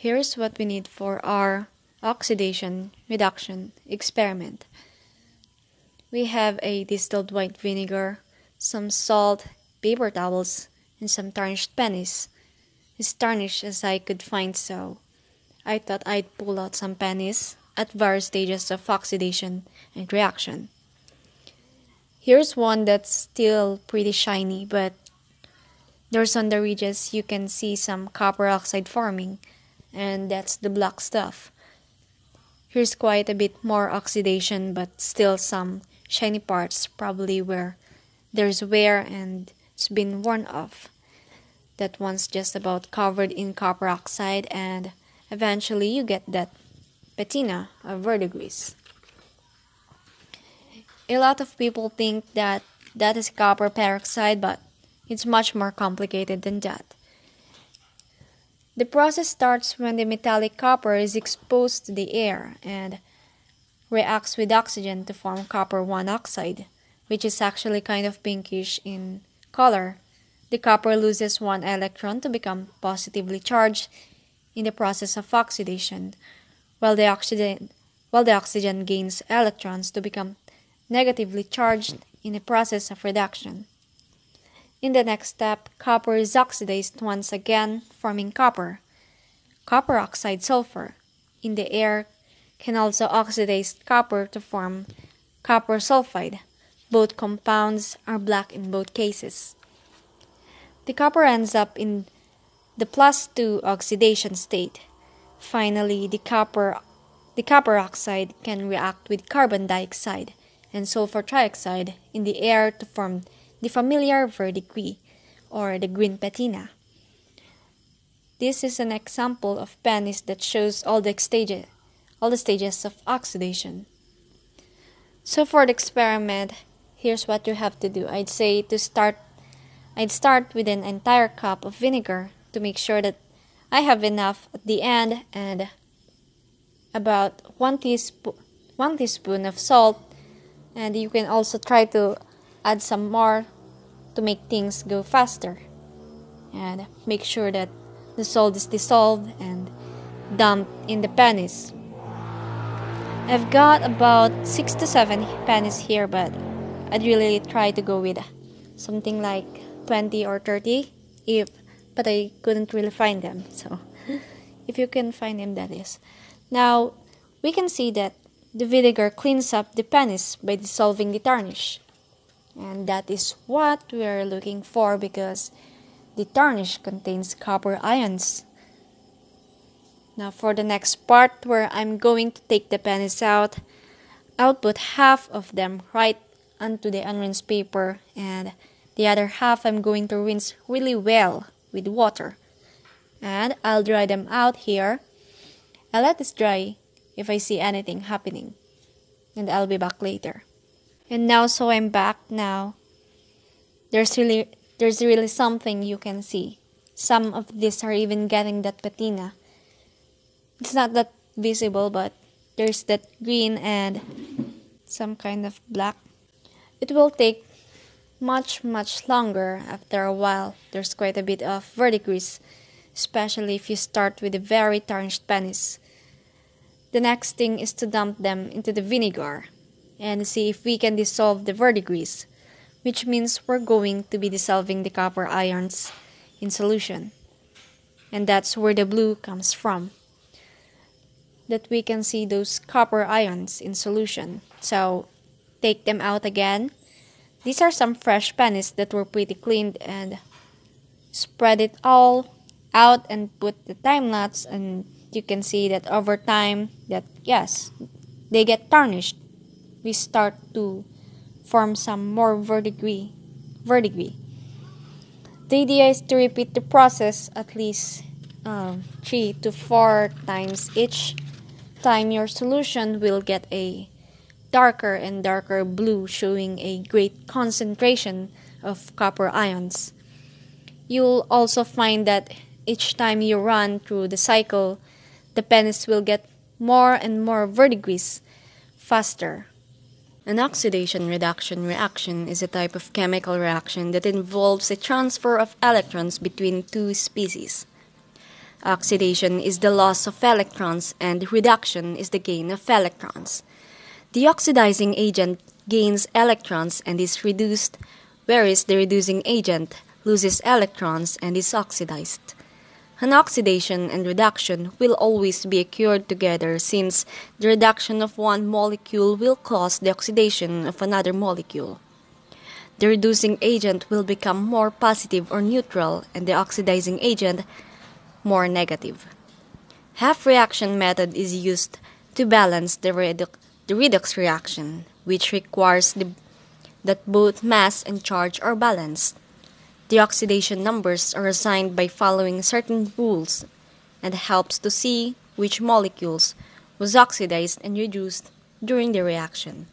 Here's what we need for our oxidation reduction experiment. We have a distilled white vinegar, some salt, paper towels, and some tarnished pennies. As tarnished as I could find so. I thought I'd pull out some pennies at various stages of oxidation and reaction. Here's one that's still pretty shiny, but there's on the ridges you can see some copper oxide forming, and that's the black stuff. Here's quite a bit more oxidation, but still some shiny parts, probably where there's wear and it's been worn off. That one's just about covered in copper oxide, and eventually you get that patina of verdigris. A lot of people think that that is copper peroxide, but it's much more complicated than that. The process starts when the metallic copper is exposed to the air and reacts with oxygen to form copper 1 oxide, which is actually kind of pinkish in color. The copper loses one electron to become positively charged in the process of oxidation, while the oxygen, while the oxygen gains electrons to become negatively charged in the process of reduction. In the next step, copper is oxidized once again, forming copper. Copper oxide sulfur in the air can also oxidize copper to form copper sulfide. Both compounds are black in both cases. The copper ends up in the plus 2 oxidation state. Finally, the copper the copper oxide can react with carbon dioxide and sulfur trioxide in the air to form the familiar verdigris or the green patina. This is an example of pennies that shows all the stages, all the stages of oxidation. So for the experiment, here's what you have to do. I'd say to start I'd start with an entire cup of vinegar to make sure that I have enough at the end and about 1 teaspoon 1 teaspoon of salt and you can also try to add some more to make things go faster. And make sure that the salt is dissolved and dumped in the pennies. I've got about 6 to 7 pennies here but I'd really try to go with something like 20 or 30 if but I couldn't really find them so if you can find them that is. Now we can see that the vinegar cleans up the pennies by dissolving the tarnish. And that is what we are looking for because the tarnish contains copper ions. Now for the next part where I'm going to take the pennies out, I'll put half of them right onto the unrinsed paper and the other half I'm going to rinse really well with water. And I'll dry them out here. I'll let this dry if I see anything happening. And I'll be back later. And now so I'm back now. There's really there's really something you can see. Some of these are even getting that patina. It's not that visible but there's that green and some kind of black. It will take much much longer after a while. There's quite a bit of verdigris, especially if you start with the very tarnished pennies. The next thing is to dump them into the vinegar and see if we can dissolve the verdigris, which means we're going to be dissolving the copper ions in solution. And that's where the blue comes from. That we can see those copper ions in solution. So take them out again. These are some fresh pennies that were pretty cleaned and spread it all out and put the time lapse and you can see that over time that yes they get tarnished we start to form some more verdigris the idea is to repeat the process at least um, three to four times. Each time your solution will get a darker and darker blue showing a great concentration of copper ions. You'll also find that each time you run through the cycle the pennies will get more and more verdigris faster. An oxidation reduction reaction is a type of chemical reaction that involves a transfer of electrons between two species. Oxidation is the loss of electrons and reduction is the gain of electrons. The oxidizing agent gains electrons and is reduced, whereas the reducing agent loses electrons and is oxidized. An oxidation and reduction will always be occurred together since the reduction of one molecule will cause the oxidation of another molecule. The reducing agent will become more positive or neutral and the oxidizing agent more negative. Half reaction method is used to balance the, the redox reaction, which requires the, that both mass and charge are balanced. The oxidation numbers are assigned by following certain rules and helps to see which molecules was oxidized and reduced during the reaction.